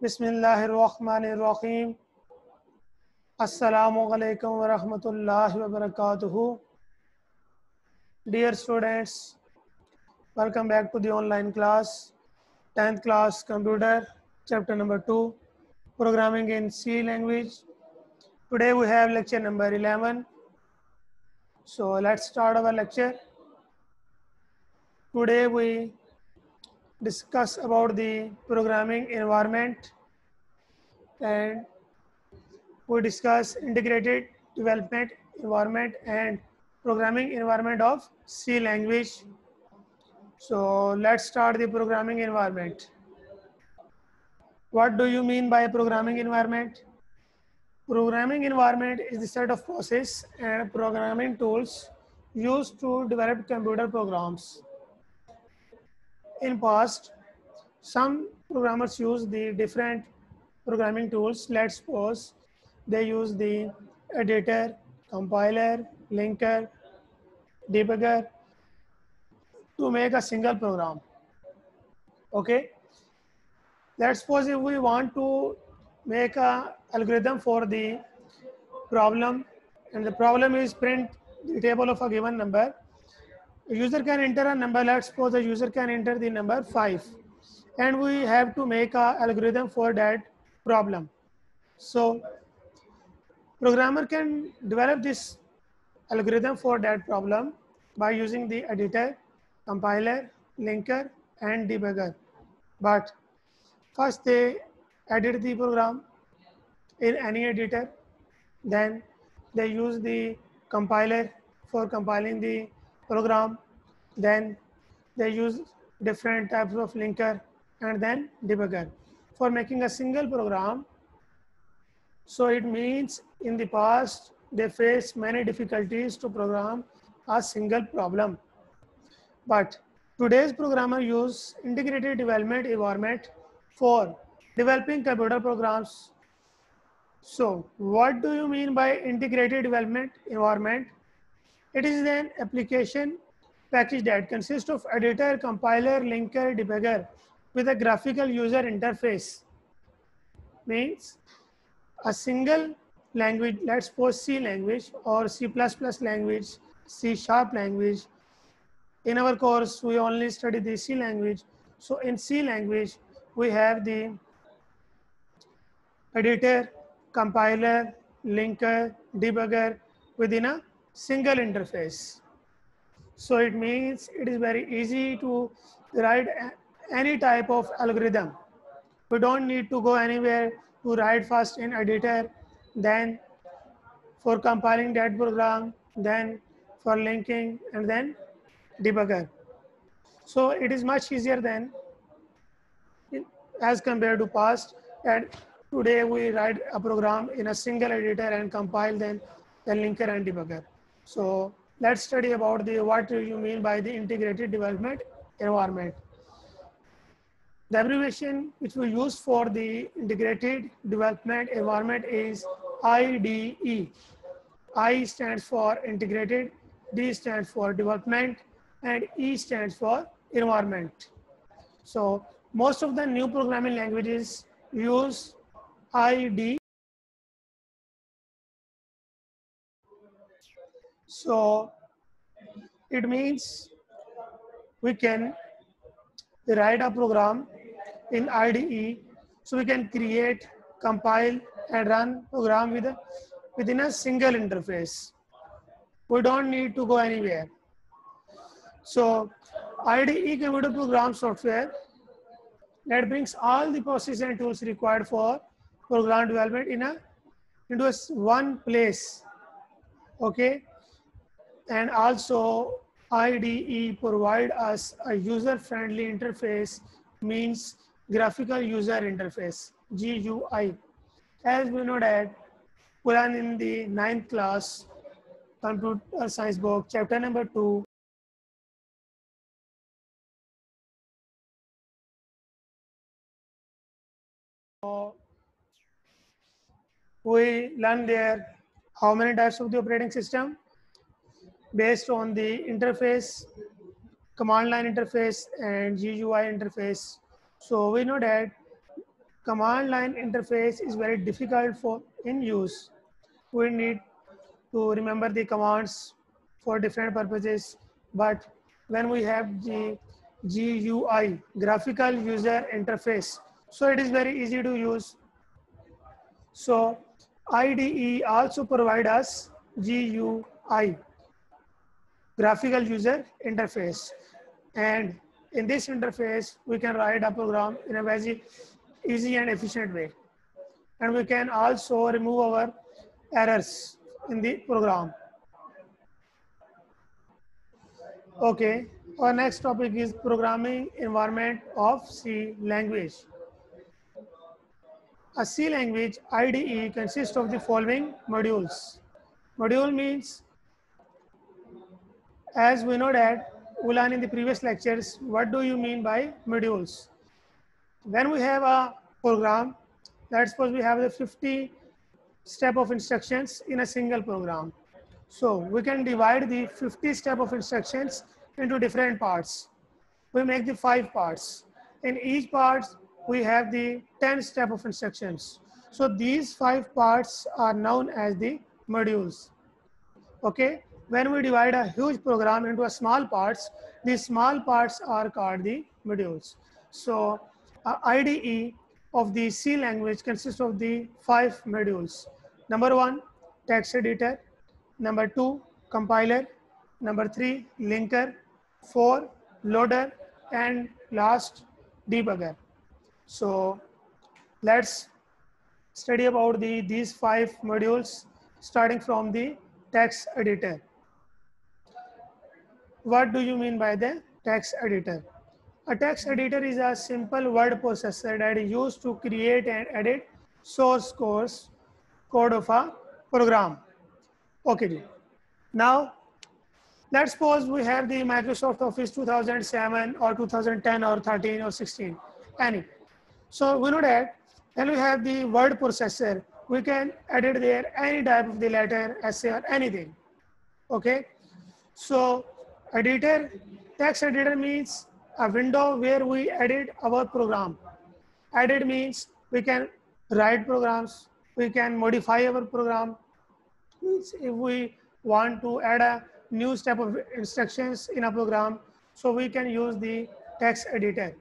Bismillahirrahmanirrahim. Assalamu alaikum wa rahmatullahi wa barakatuhu. Dear students, welcome back to the online class, 10th class computer, chapter number 2, programming in C language. Today we have lecture number 11. So let's start our lecture. Today we discuss about the programming environment and we discuss integrated development environment and programming environment of C language. So let's start the programming environment. What do you mean by programming environment? Programming environment is the set of process and programming tools used to develop computer programs. In past, some programmers use the different programming tools. Let's suppose they use the editor, compiler, linker, debugger to make a single program. Okay. Let's suppose if we want to make a algorithm for the problem and the problem is print the table of a given number. User can enter a number. Let's suppose the user can enter the number five and we have to make a algorithm for that problem. So programmer can develop this algorithm for that problem by using the editor, compiler, linker, and debugger. But first they edit the program in any editor. Then they use the compiler for compiling the program. Then they use different types of linker and then debugger for making a single program. So it means in the past, they faced many difficulties to program a single problem. But today's programmer use integrated development environment for developing computer programs. So what do you mean by integrated development environment? It is an application package that consists of editor, compiler, linker, debugger, with a graphical user interface. Means a single language let's suppose c language or c++ language c sharp language. In our course we only study the c language. So in c language we have the editor compiler linker debugger within a single interface so it means it is very easy to write any type of algorithm. We don't need to go anywhere to write first in editor, then for compiling that program, then for linking, and then debugger. So it is much easier than as compared to past. And today we write a program in a single editor and compile then the linker and debugger. So let's study about the what do you mean by the integrated development environment. The abbreviation which we use for the integrated development environment is IDE. I stands for integrated, D stands for development, and E stands for environment. So most of the new programming languages use IDE. So it means we can write a program in IDE. So we can create, compile, and run program with within a single interface. We don't need to go anywhere. So IDE computer program software that brings all the processes and tools required for program development in a into a one place. Okay, and also IDE provide us a user-friendly interface means graphical user interface GUI. As we know that learn in the ninth class computer science book chapter number two we learn there how many types of the operating system based on the interface command line interface and GUI interface. So we know that command line interface is very difficult for in use. We need to remember the commands for different purposes. But when we have the GUI, graphical user interface, so it is very easy to use. So IDE also provide us GUI, graphical user interface. And in this interface, we can write a program in a very easy and efficient way. And we can also remove our errors in the program. Okay, our next topic is programming environment of C language. A C language IDE consists of the following modules. Module means, as we know that learned in the previous lectures, what do you mean by modules? When we have a program, let's suppose we have the 50 step of instructions in a single program. So we can divide the 50 step of instructions into different parts. We make the five parts. In each part, we have the 10 step of instructions. So these five parts are known as the modules. Okay, when we divide a huge program into a small parts, these small parts are called the modules. So uh, IDE of the C language consists of the five modules. Number one, text editor. Number two, compiler. Number three, linker. Four, loader. And last, debugger. So let's study about the these five modules starting from the text editor. What do you mean by the text editor? A text editor is a simple word processor that is used to create and edit source codes code of a program. Okay. Now, let's suppose we have the Microsoft Office 2007 or 2010 or 13 or 16, any. So we know that when we have the word processor, we can edit there any type of the letter, essay or anything. Okay. So editor, text editor means a window where we edit our program. Edit means we can write programs, we can modify our program. Means If we want to add a new step of instructions in a program, so we can use the text editor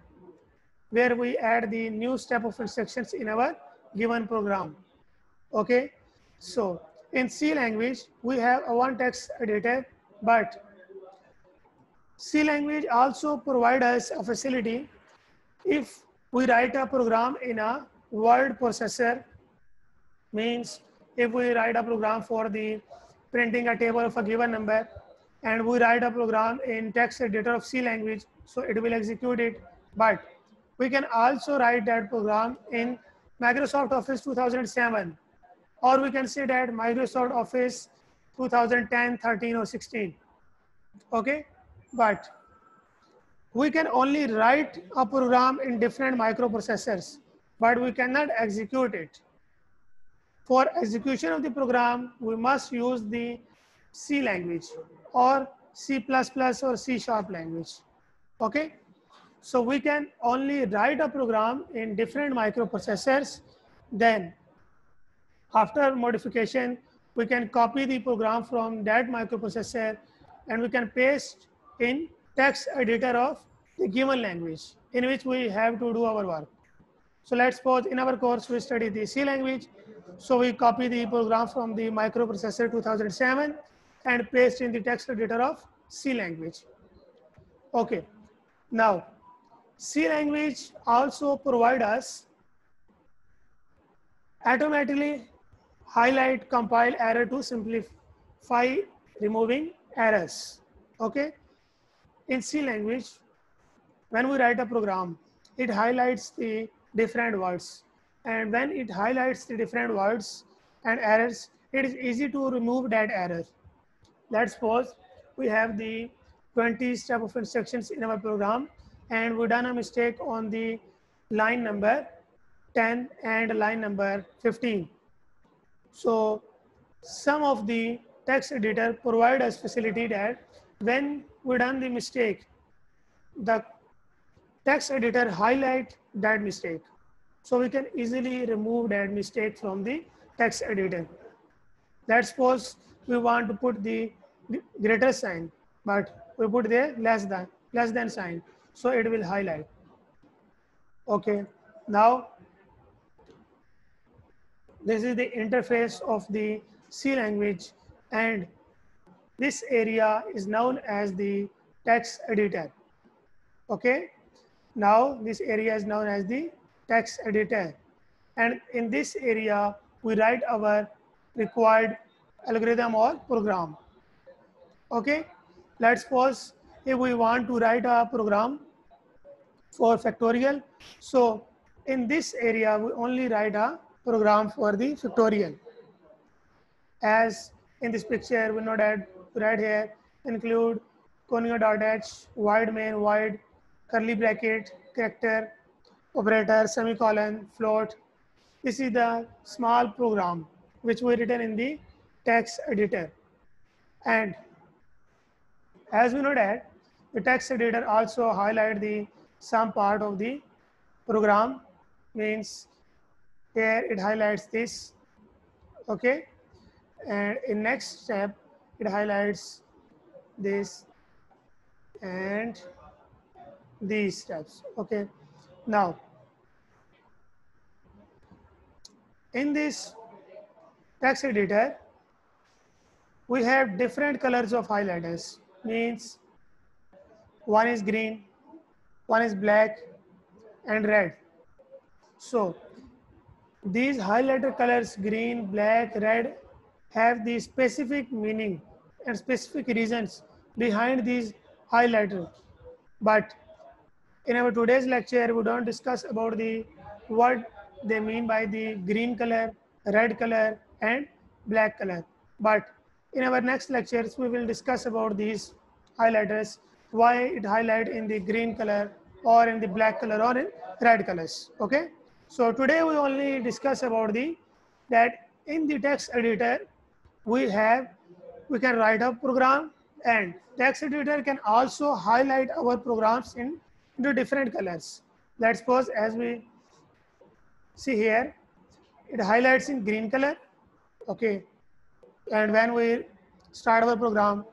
where we add the new step of instructions in our given program. Okay, so in C language, we have one text editor, but C language also provide us a facility if we write a program in a word processor means if we write a program for the printing a table of a given number and we write a program in text editor of C language, so it will execute it. But we can also write that program in Microsoft Office 2007, or we can say that Microsoft Office 2010, 13, or 16. Okay, but we can only write a program in different microprocessors, but we cannot execute it. For execution of the program, we must use the C language or C++ or C sharp language. Okay. So we can only write a program in different microprocessors. Then after modification, we can copy the program from that microprocessor and we can paste in text editor of the given language in which we have to do our work. So let's suppose in our course, we study the C language so we copy the program from the microprocessor 2007 and paste in the text editor of C language. Okay. Now, C language also provide us automatically highlight compile error to simplify removing errors. Okay. In C language, when we write a program, it highlights the different words and when it highlights the different words and errors, it is easy to remove that error. Let's suppose we have the 20 step of instructions in our program and we done a mistake on the line number 10 and line number 15. So some of the text editor provide us facility that when we done the mistake the text editor highlight that mistake. So we can easily remove that mistake from the text editor. Let's suppose we want to put the greater sign, but we put the less than, less than sign. So it will highlight. Okay, now this is the interface of the C language and this area is known as the text editor. Okay, now this area is known as the text editor. And in this area, we write our required algorithm or program. Okay, let's suppose if we want to write a program for factorial. So in this area, we only write a program for the factorial. As in this picture, we know that right here include conio.h, void main, void, curly bracket, character, operator, semicolon, float. This is the small program which we written in the text editor. And as we know that the text editor also highlight the some part of the program means here it highlights this okay and in next step it highlights this and these steps. Okay. Now in this text editor we have different colors of highlighters. Means one is green one is black and red. So these highlighter colors green black red have the specific meaning and specific reasons behind these highlighter. But in our today's lecture, we don't discuss about the what they mean by the green color, red color, and black color. But in our next lectures, we will discuss about these highlighters, why it highlight in the green color or in the black color or in red colors. Okay. So today we only discuss about the that in the text editor, we have we can write a program and text editor can also highlight our programs in into different colors. Let's suppose as we see here, it highlights in green color. Okay. And when we start our program,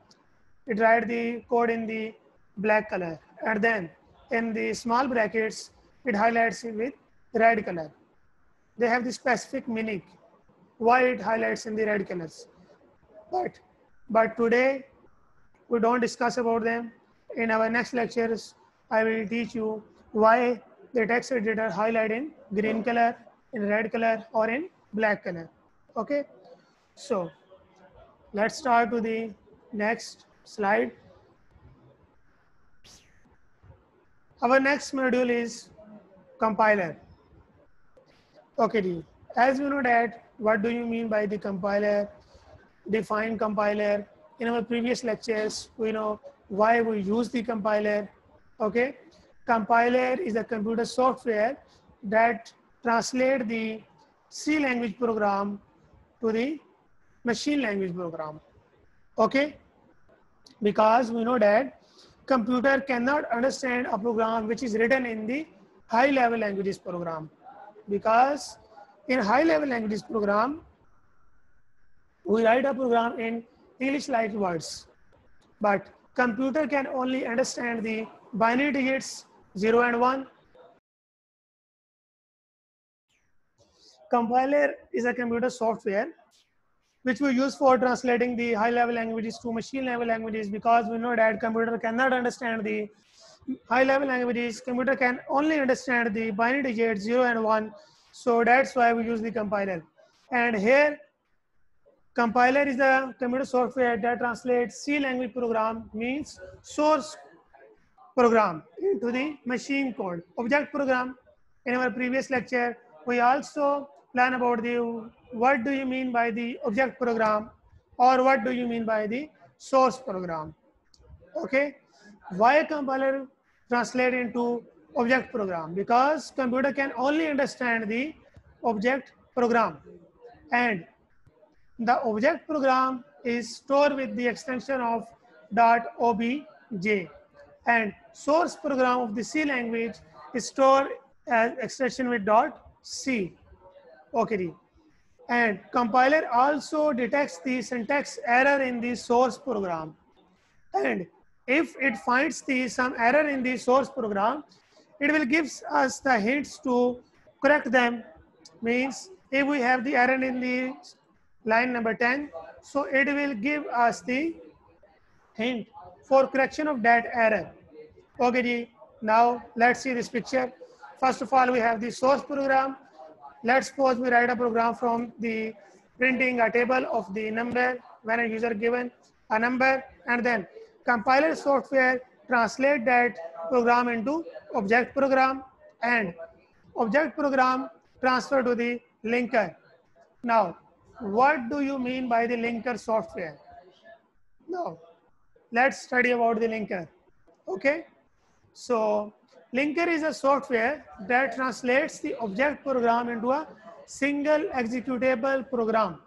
it write the code in the black color. And then in the small brackets, it highlights it with red color. They have the specific meaning why it highlights in the red colors. But, but today we don't discuss about them. In our next lectures, I will teach you why the text editor highlight in green color, in red color, or in black color. Okay, so let's start to the next slide. Our next module is compiler. Okay, as you know that, what do you mean by the compiler? Define compiler. In our previous lectures, we know why we use the compiler. Okay, compiler is a computer software that translate the C language program to the machine language program. Okay, because we know that computer cannot understand a program which is written in the high level languages program because in high level languages program we write a program in English like words, but computer can only understand the binary digits 0 and 1. Compiler is a computer software which we use for translating the high level languages to machine level languages because we know that computer cannot understand the high level languages. Computer can only understand the binary digits 0 and 1. So that's why we use the compiler. And here Compiler is the computer software that translates C language program means source program into the machine code. Object program in our previous lecture, we also plan about the what do you mean by the object program or what do you mean by the source program. Okay. Why compiler translate into object program? Because computer can only understand the object program and the object program is stored with the extension of .obj and source program of the C language is stored as extension with C. Okay. And compiler also detects the syntax error in the source program. And if it finds the some error in the source program, it will give us the hints to correct them. Means if we have the error in the line number 10, so it will give us the hint for correction of that error. Okay, ji. now let's see this picture. First of all, we have the source program. Let's suppose we write a program from the printing a table of the number when a user given a number and then compiler software translate that program into object program and object program transfer to the linker. Now, what do you mean by the linker software? Now, let's study about the linker. Okay. So linker is a software that translates the object program into a single executable program.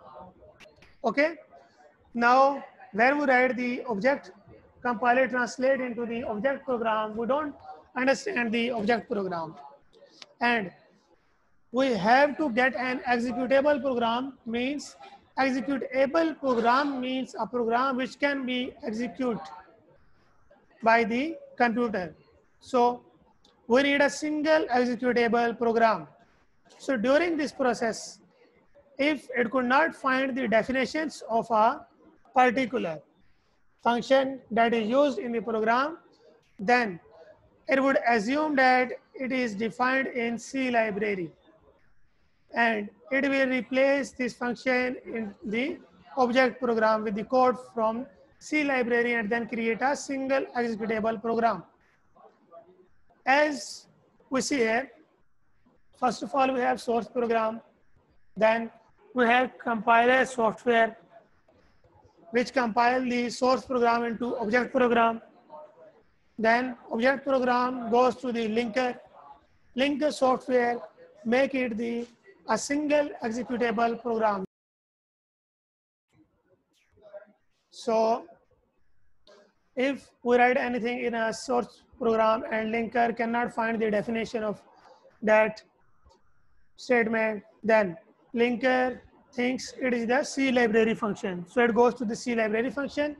Okay. Now, when we write the object compiler translate into the object program, we don't understand the object program. And we have to get an executable program means executable program means a program which can be executed by the computer. So we need a single executable program. So during this process, if it could not find the definitions of a particular function that is used in the program, then it would assume that it is defined in C library and it will replace this function in the object program with the code from C library and then create a single executable program. As we see here, first of all, we have source program. Then we have compiler software, which compile the source program into object program. Then object program goes to the linker. Linker software make it the a single executable program. So if we write anything in a source program and linker cannot find the definition of that statement, then linker thinks it is the C library function. So it goes to the C library function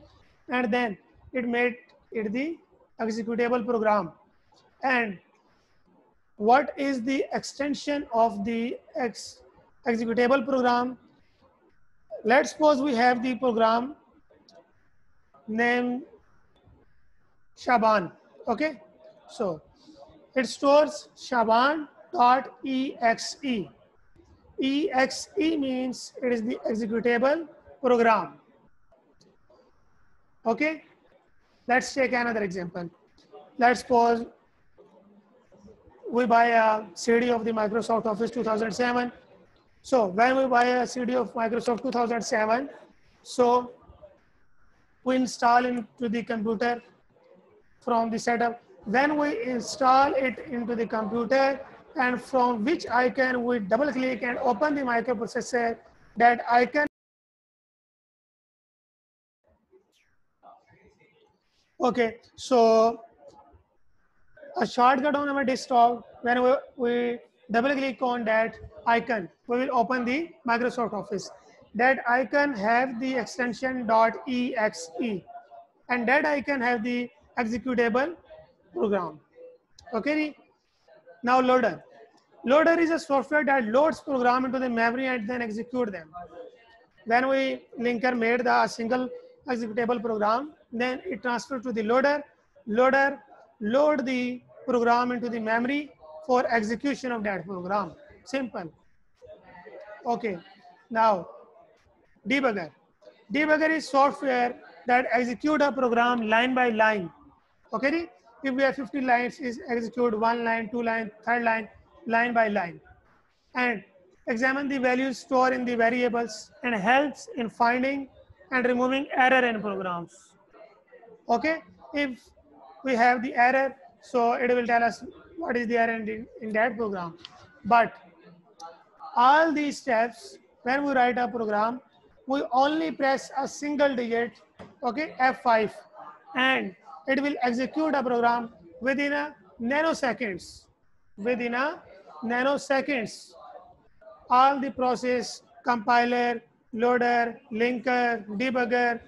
and then it made it the executable program. And what is the extension of the ex executable program? Let's suppose we have the program named Shaban. Okay, so it stores shaban.exe. exe means it is the executable program. Okay, let's take another example. Let's suppose we buy a CD of the Microsoft Office 2007. So when we buy a CD of Microsoft 2007, so we install into the computer from the setup. Then we install it into the computer and from which icon we double click and open the microprocessor that icon okay so a shortcut on our desktop when we, we double click on that icon we will open the microsoft office that icon have the extension .exe and that icon have the executable program. Okay. Now loader. Loader is a software that loads program into the memory and then execute them. When we linker made the single executable program, then it transferred to the loader. Loader load the program into the memory for execution of that program. Simple. Okay. Now debugger. Debugger is software that execute a program line by line Okay, if we have 50 lines, is execute one line, two line, third line, line by line, and examine the values stored in the variables and helps in finding and removing error in programs. Okay, if we have the error, so it will tell us what is the error in, in that program. But all these steps, when we write a program, we only press a single digit, okay, F5, and it will execute a program within a nanoseconds. Within a nanoseconds, all the process, compiler, loader, linker, debugger,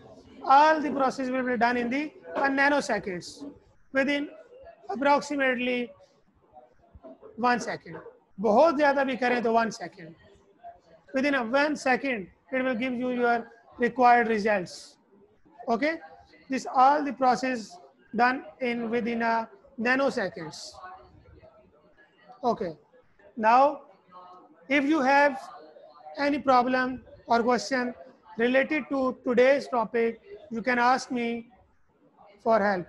all the process will be done in the nanoseconds within approximately one second. बहुत ज़्यादा भी करें तो one second. Within a one second, it will give you your required results. Okay, this all the process done in within a nanoseconds. Okay, now if you have any problem or question related to today's topic, you can ask me for help.